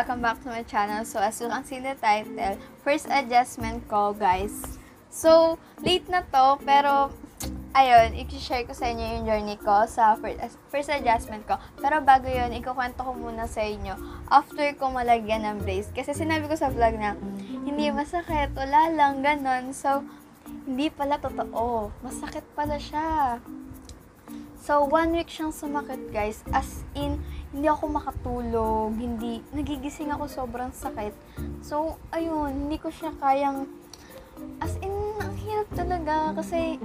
Welcome back to my channel. So, as you can see the title, first adjustment ko, guys. So, late na to, pero, ayun, i-share ko sa inyo yung journey ko sa first, first adjustment ko. Pero bago yun, ikukwento ko muna sa inyo after ko malagyan ng brace. Kasi sinabi ko sa vlog na, hindi masakit, wala lang, ganon. So, hindi pala totoo. Masakit pala siya. So, one week siyang sumakit, guys. As in, hindi ako makatulog, hindi, nagigising ako sobrang sakit. So, ayun, hindi ko siya kayang, as in, ang hirap talaga kasi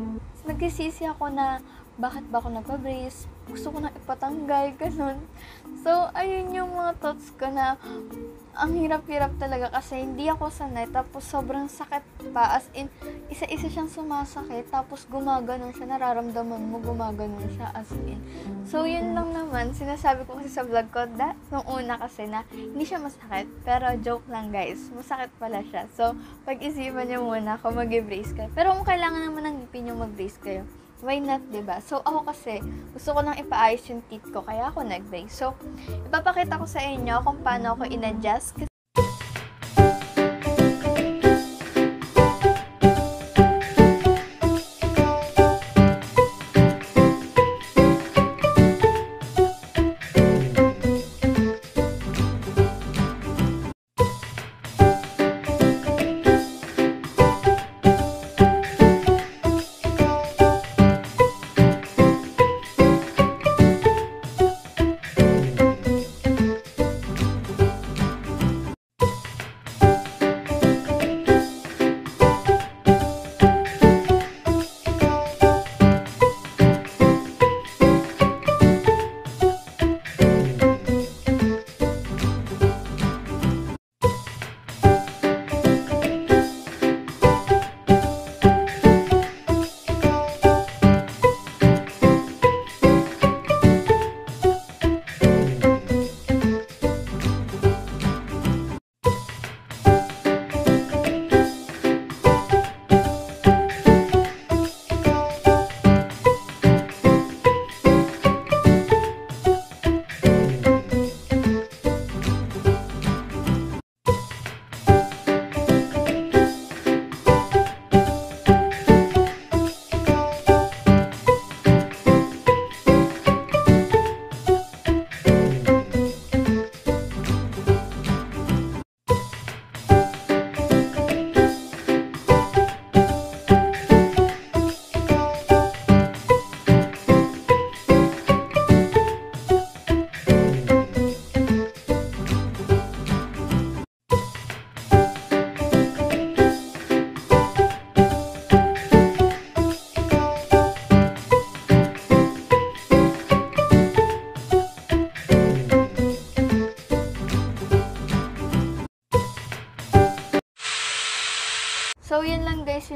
nagsisisi ako na bakit ba ako nagpa-brace, gusto ko na ipatanggal, ganun. So, ayun yung mga thoughts ko na ang hirap-hirap talaga kasi hindi ako sanay tapos sobrang sakit pa. As in isa-isa siyang sumasakit tapos gumaganon siya nararamdaman mo gumaganon siya as in. So yun lang naman sinasabi ko kasi sa vlog ko that nung una kasi na hindi siya masakit pero joke lang guys masakit pala siya. So pag-isipan niyo muna kung mag-brace kayo. Pero kung kailangan naman ng ngipin yung mag-brace kayo why not, ba diba? So, ako kasi, gusto ko nang ipaayos yung teeth ko, kaya ako nag-brace. So, ipapakita ko sa inyo kung paano ako in-adjust.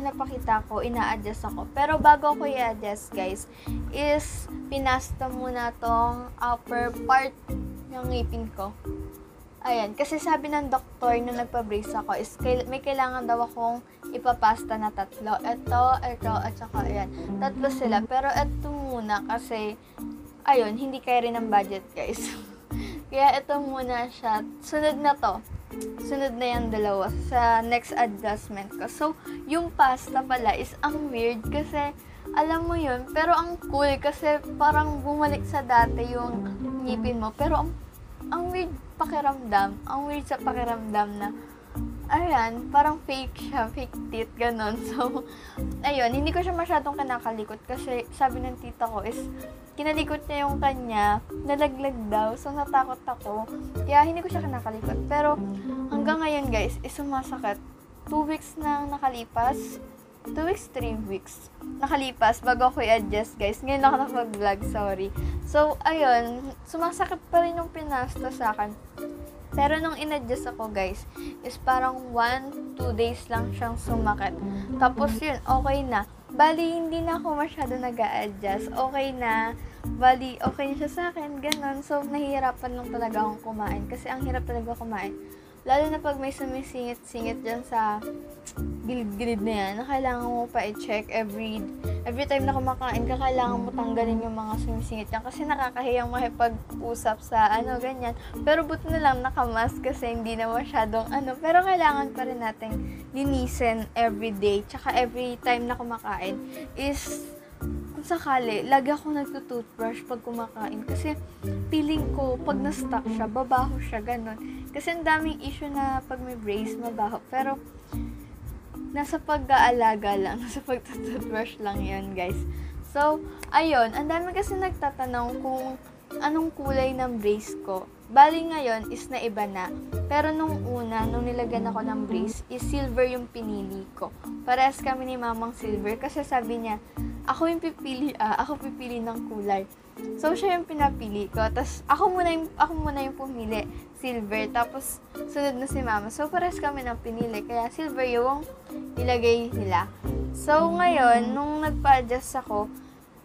Lang guys yung napakita ko, ina-adjust ako. Pero bago ko i-adjust guys, is pinasta muna tong upper part ng ngipin ko. Ayan, kasi sabi ng doktor nung nagpa-brace ako is may kailangan daw akong ipapasta na tatlo. Ito, ito, at saka ayan. Tatlo sila. Pero ito muna kasi, ayun, hindi kaya rin ng budget guys. Kaya ito muna siya. Sunod na to sunod na yung dalawa sa next adjustment ko. So, yung pasta pala is ang weird kasi alam mo yun, pero ang cool kasi parang bumalik sa dati yung ngipin mo. Pero ang, ang weird pakiramdam, ang weird sa pakiramdam na ayan, parang fake siya, fake teeth, ganun. So, ayun, hindi ko siya masyadong kinakalikot kasi sabi ng tita ko is, kinalikot niya yung kanya, nalaglag daw, so natakot ako. Kaya hindi ko siya kinakalikot. Pero, hanggang ngayon guys, is sumasakit. 2 weeks na nakalipas, 2 weeks, 3 weeks nakalipas bago ako i-adjust guys. Ngayon ako nakapag-vlog, sorry. So, ayun, sumasakit pa rin yung pinasta sa akin. Pero nung in-adjust ako guys, is parang 1-2 days lang siyang sumakit. Tapos yun, okay na. Bali, hindi na ako masyado nag adjust Okay na. Bali, okay siya sa akin. Ganon. So, nahihirapan lang talaga akong kumain. Kasi ang hirap talaga kumain. Lalo na pag may sumisingit-singit dyan sa gilid-gilid na yan, na kailangan mo pa i-check every every time na kumakain ka, kailangan mo tanggalin yung mga sumisingit yan kasi nakakahiyang makipag-usap sa ano, ganyan. Pero buto na lang nakamask kasi hindi na masyadong ano, pero kailangan pa rin nating linisin every day, tsaka every time na kumakain is kung sakali, lagi ako nagtutoothbrush pag kumakain. Kasi feeling ko, pag na-stuck siya, babaho siya, ganun. Kasi ang daming issue na pag may brace, mabaho. Pero, nasa pag-aalaga lang, nasa pagtutoothbrush lang yan, guys. So, ayun, ang dami kasi nagtatanong kung anong kulay ng brace ko. Bali ngayon is na iba na. Pero nung una, nung nilagyan ako ng brace, is silver yung pinili ko. Parehas kami ni mamang silver kasi sabi niya, ako yung pipili, ah, ako pipili ng kulay. So, siya yung pinapili ko. Tapos, ako muna yung, ako muna yung pumili. Silver. Tapos, sunod na si mama. So, parehas kami ng pinili. Kaya, silver yung ilagay nila. So, ngayon, nung nagpa-adjust ako,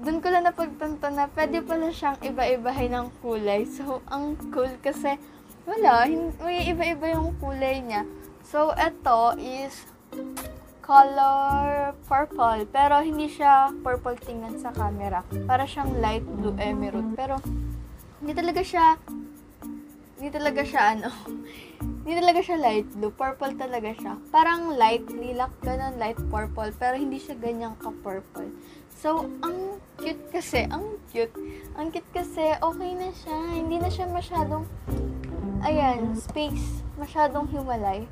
dun ko lang napagtanto na pwede pala siyang iba-ibahin ng kulay. So, ang cool kasi, wala, may iba-iba yung kulay niya. So, ito is color purple. Pero hindi siya purple tingnan sa camera. Para siyang light blue emerald. Pero hindi talaga siya hindi talaga siya ano hindi talaga siya light blue. Purple talaga siya. Parang light lilac ganun, light purple. Pero hindi siya ganyang ka-purple. So, ang cute kasi, ang cute. Ang cute kasi, okay na siya. Hindi na siya masyadong, ayan, space, masyadong hiwalay.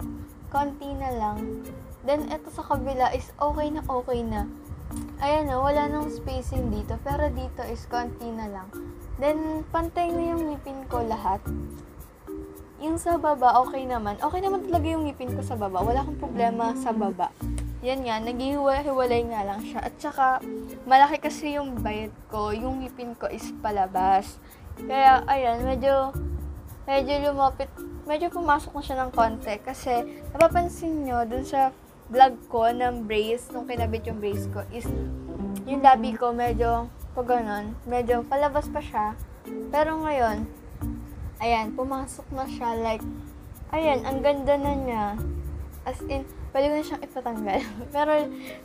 Konti na lang. Then, ito sa kabila is okay na okay na. Ayan na, wala nang spacing dito. Pero dito is konti na lang. Then, pantay na yung ngipin ko lahat. Yung sa baba, okay naman. Okay naman talaga yung ngipin ko sa baba. Wala akong problema sa baba. Yan nga, naghihiwalay nga lang siya. At saka, malaki kasi yung bayad ko. Yung ngipin ko is palabas. Kaya, ayan, medyo, medyo lumapit, medyo pumasok na siya ng konti. Kasi, napapansin nyo, dun sa vlog ko ng brace, nung kinabit yung brace ko, is yung labi ko medyo, pag ganun, medyo palabas pa siya. Pero ngayon, ayan, pumasok na siya, like, ayan, ang ganda na niya. As in, pwede ko na siyang ipatanggal. Pero,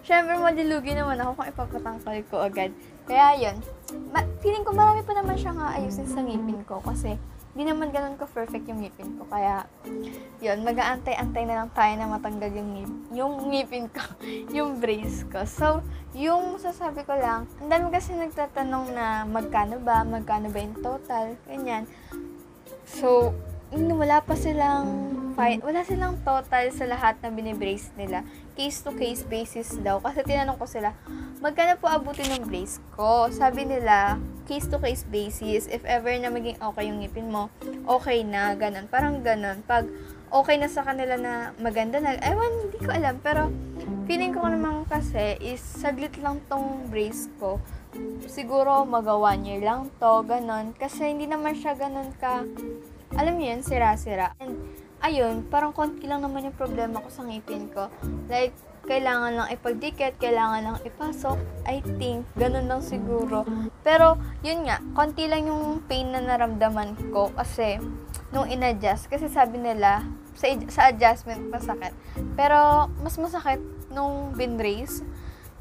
syempre, madilugi naman ako kung ipapatanggal ko agad. Kaya, yun. Ma- feeling ko marami pa naman siyang aayusin sa ngipin ko kasi hindi naman ganun ka-perfect yung ngipin ko. Kaya, yun, mag-aantay-antay na lang tayo na matanggal yung, ngip, yung ngipin ko, yung brace ko. So, yung sasabi ko lang, ang dami kasi nagtatanong na magkano ba, magkano ba yung total, ganyan. So, wala pa silang fine, wala silang total sa lahat na binibrace nila. Case to case basis daw. Kasi tinanong ko sila, magkano po abutin ng brace ko? Sabi nila, case to case basis. If ever na maging okay yung ngipin mo, okay na, ganun. Parang ganun. Pag okay na sa kanila na maganda na, ewan, hindi ko alam. Pero, feeling ko naman kasi is saglit lang tong brace ko. Siguro, mag one year lang to, ganun. Kasi hindi naman siya ganun ka, alam yun, sira-sira. And, ayun, parang konti lang naman yung problema ko sa ngipin ko. Like, kailangan lang ipagdikit, kailangan lang ipasok. I think, ganun lang siguro. Pero, yun nga, konti lang yung pain na naramdaman ko kasi nung in-adjust. Kasi sabi nila, sa, sa adjustment masakit. Pero, mas masakit nung bin-brace.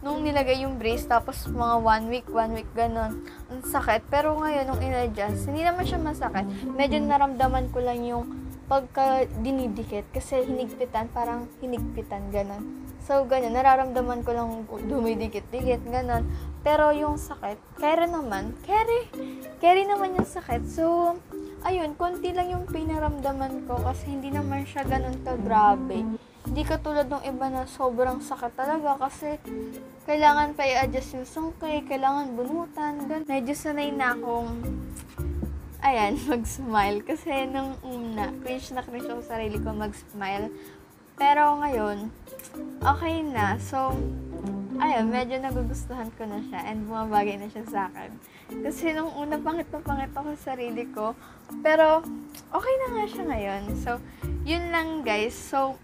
Nung nilagay yung brace, tapos mga one week, one week, ganun. Ang sakit. Pero ngayon, nung in-adjust, hindi naman siya masakit. Medyo naramdaman ko lang yung pagka dinidikit kasi hinigpitan, parang hinigpitan, ganun. So, ganun, nararamdaman ko lang dumidikit-dikit, ganun. Pero yung sakit, carry naman, carry, carry naman yung sakit. So, ayun, konti lang yung pinaramdaman ko kasi hindi naman siya ganun ka grabe. Hindi katulad ng iba na sobrang sakit talaga kasi kailangan pa i-adjust yung sungkay, kailangan bunutan, ganun. Medyo sanay na akong ayan, mag-smile. Kasi nung una, cringe na cringe ako sa sarili ko mag-smile. Pero ngayon, okay na. So, ayun, medyo nagugustuhan ko na siya and bumabagay na siya sa akin. Kasi nung una, pangit na pangit ako sa sarili ko. Pero, okay na nga siya ngayon. So, yun lang guys. So,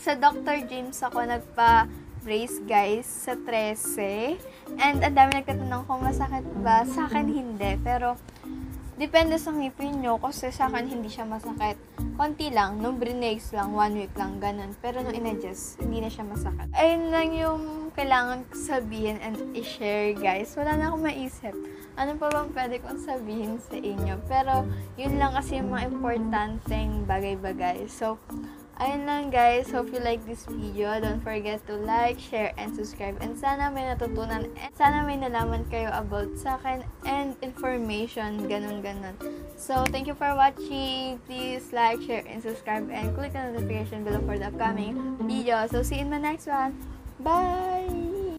sa Dr. James ako nagpa brace guys sa 13. And ang dami nagtatanong kung masakit ba. Sa akin hindi. Pero, depende sa ngipin nyo kasi sa akin hindi siya masakit. Konti lang, nung brinegs lang, one week lang, ganun. Pero nung in-adjust, hindi na siya masakit. Ayun lang yung kailangan sabihin and i-share guys. Wala na akong maisip. Ano pa bang pwede kong sabihin sa inyo? Pero yun lang kasi yung mga importanteng bagay-bagay. So, Ayun lang guys, hope you like this video. Don't forget to like, share, and subscribe. And sana may natutunan, and sana may nalaman kayo about sa akin and information, ganun-ganun. So, thank you for watching. Please like, share, and subscribe, and click the notification bell for the upcoming video. So, see you in my next one. Bye!